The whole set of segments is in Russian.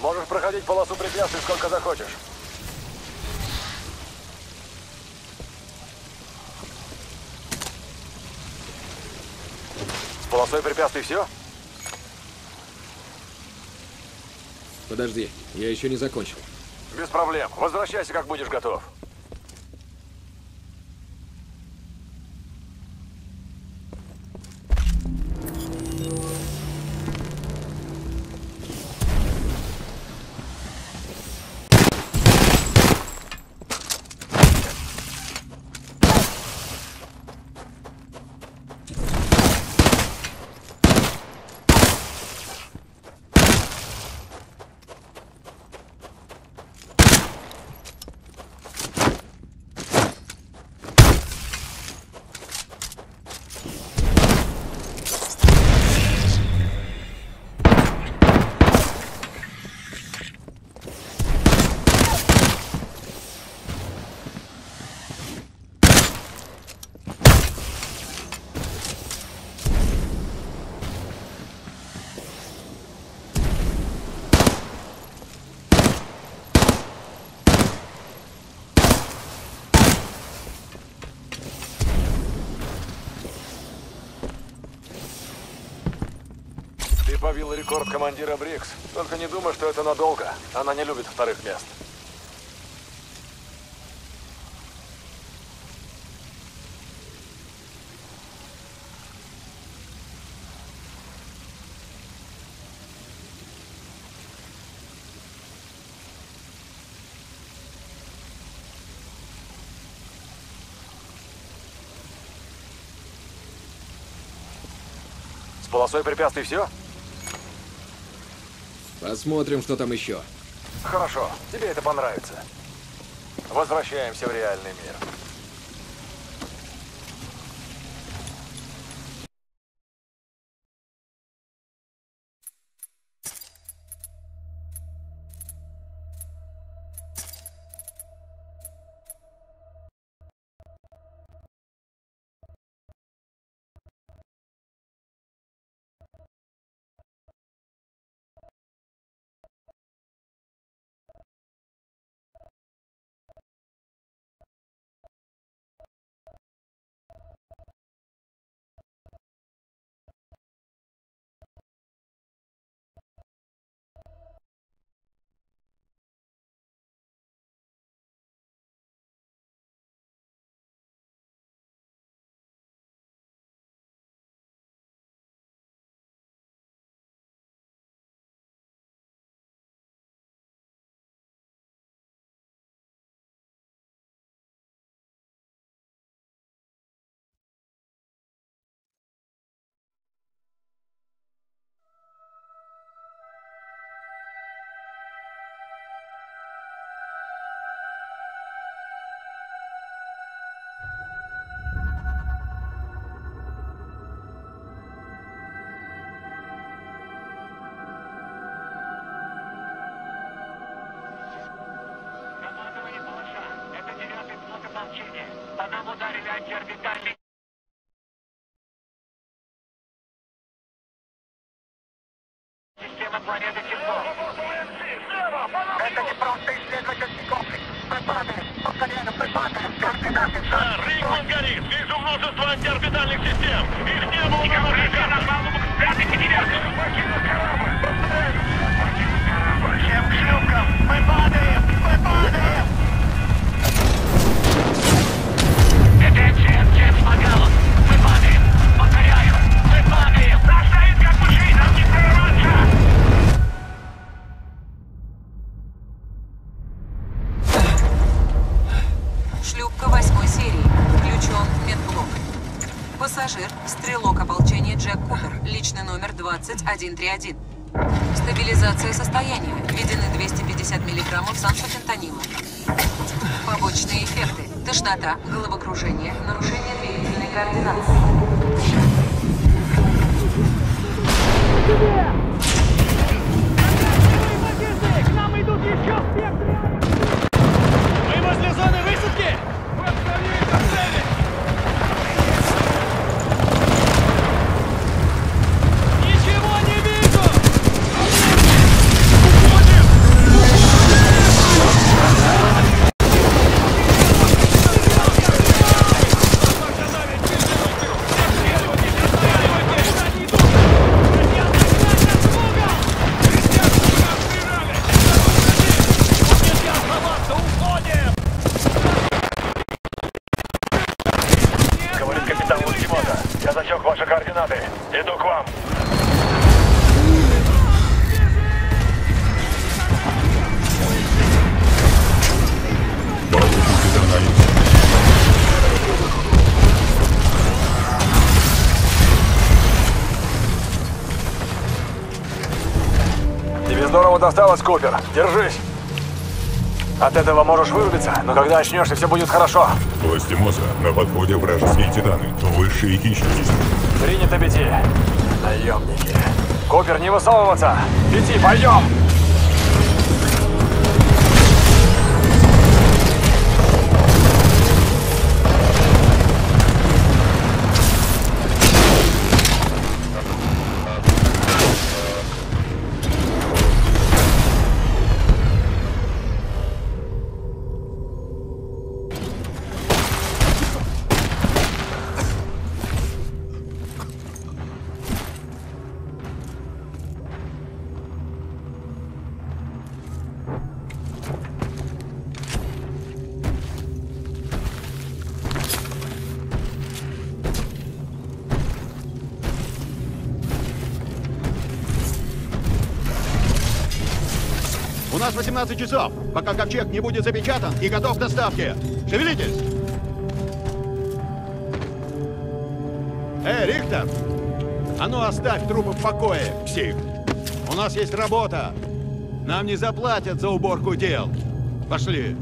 Можешь проходить полосу препятствий сколько захочешь. С полосой препятствий все? Подожди, я еще не закончил. Без проблем. Возвращайся, как будешь готов. Ты побил рекорд командира Брикс. Только не думай, что это надолго. Она не любит вторых мест. С полосой препятствий все? Посмотрим, что там еще. Хорошо, тебе это понравится. Возвращаемся в реальный мир. Ana modern lenger bir derlik. Купер. Держись. От этого можешь вырубиться, но когда очнешься, все будет хорошо. Ластимоса, на подходе вражеские Титаны. Высшие хищники. Принято, Бети. Наемники. Купер, не высовываться. Бети, пойдем. Нас 18 часов, пока ковчег не будет запечатан и готов к доставке. Шевелитесь! Эй, Рихтер! А ну оставь трупы в покое, псих! У нас есть работа! Нам не заплатят за уборку дел. Пошли!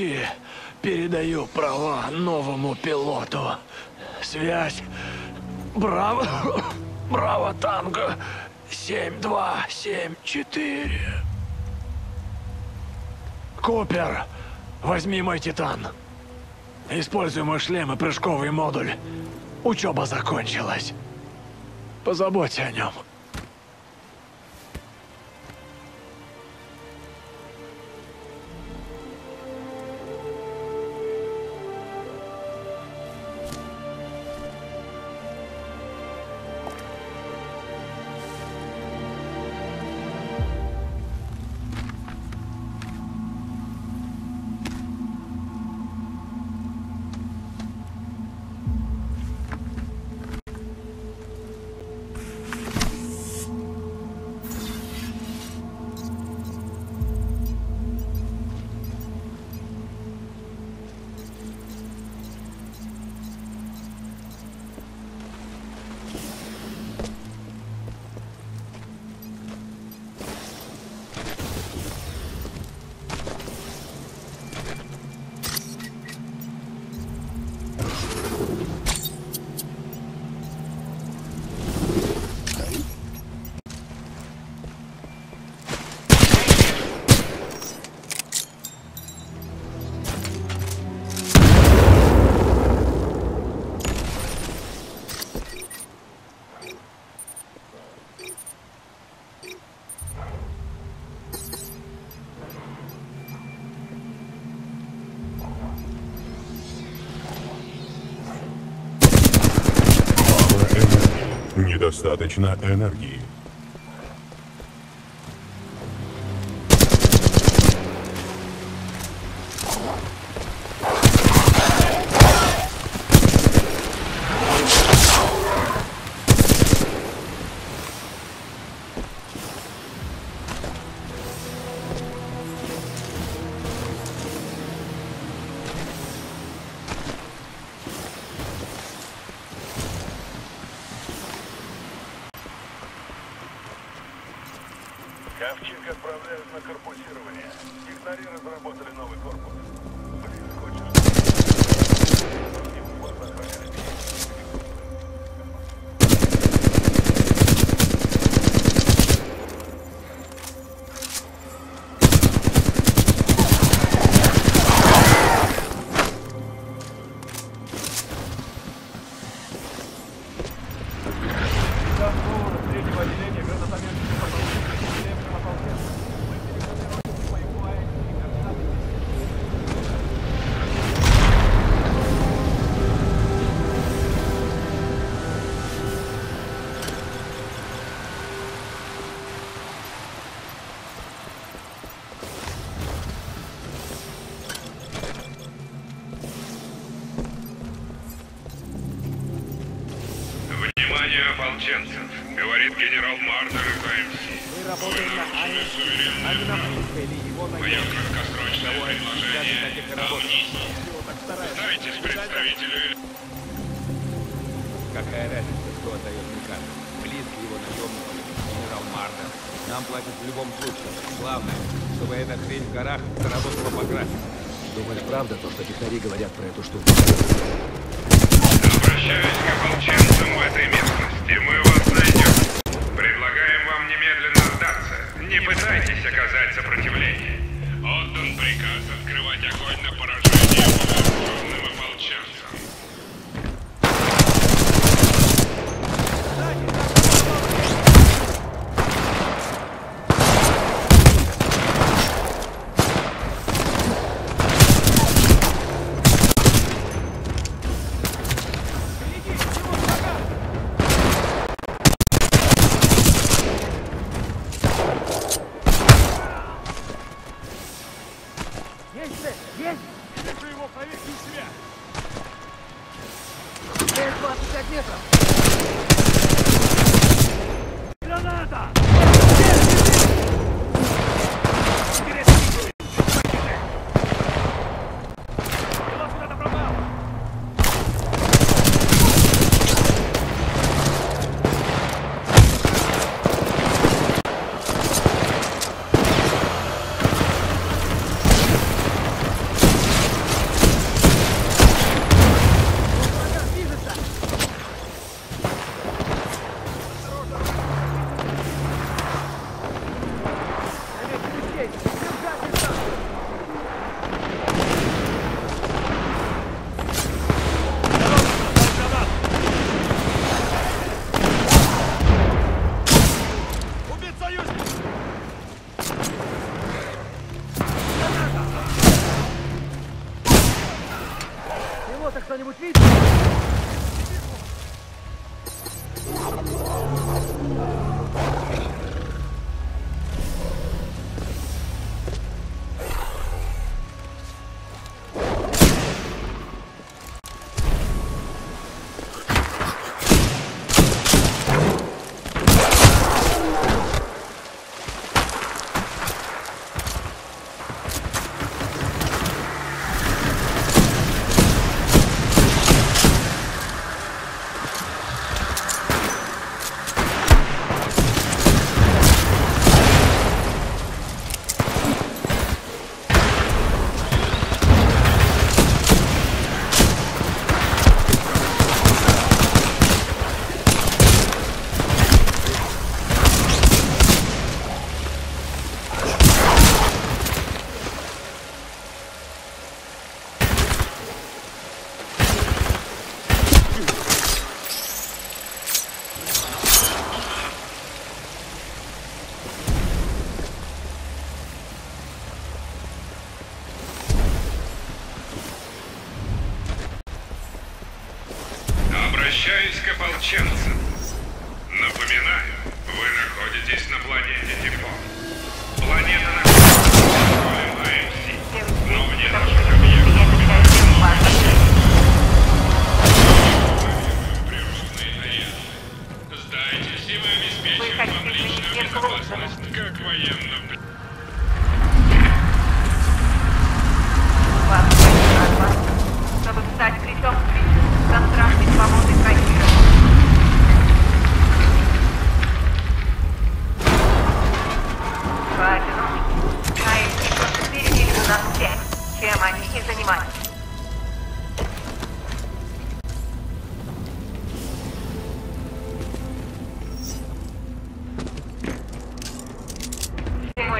Бити, передаю права новому пилоту. Связь. Браво. Браво, танго. 7274. Купер, возьми мой титан. Используй мой шлем и прыжковый модуль. Учеба закончилась. Позаботься о нем. Недостаточно энергии. Ковчег отправляют на корпусирование. Технари разработали новый корпус. Блин, хочешь? Какая разница, кто отдает приказ? Близкий его наемник или генерал Мардер. Нам платят в любом случае. Главное, чтобы эта хрень в горах заработала по графику. Думали, правда то, что технари говорят про эту штуку? Обращаюсь к ополченцам в этой местности. Мы вас найдем. Предлагаем вам немедленно сдаться. Не пытайтесь оказать сопротивление. Отдан приказ открывать огонь на поражение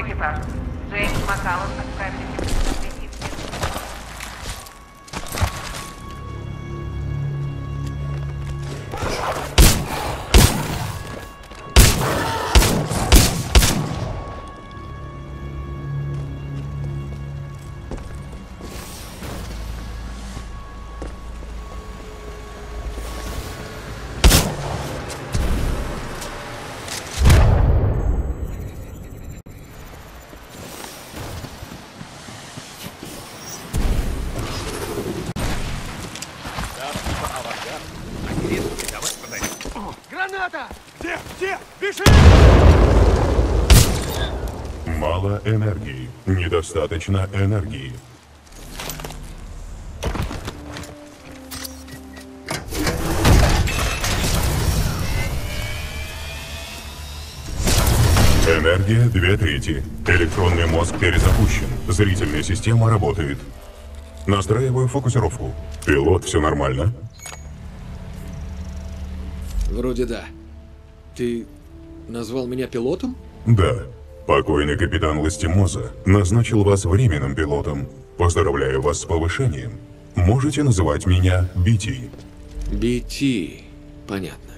экипажу. Джеймс Макаллан отправили Граната! Где? Где? Бежи! Мало энергии. Недостаточно энергии. Энергия две трети. Электронный мозг перезапущен. Зрительная система работает. Настраиваю фокусировку. Пилот, все нормально? Вроде да. Ты назвал меня пилотом? Да. Покойный капитан Ластимоза назначил вас временным пилотом. Поздравляю вас с повышением. Можете называть меня Бити. BT. Понятно.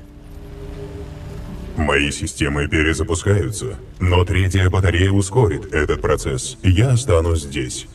Мои системы перезапускаются, но третья батарея ускорит этот процесс. Я останусь здесь.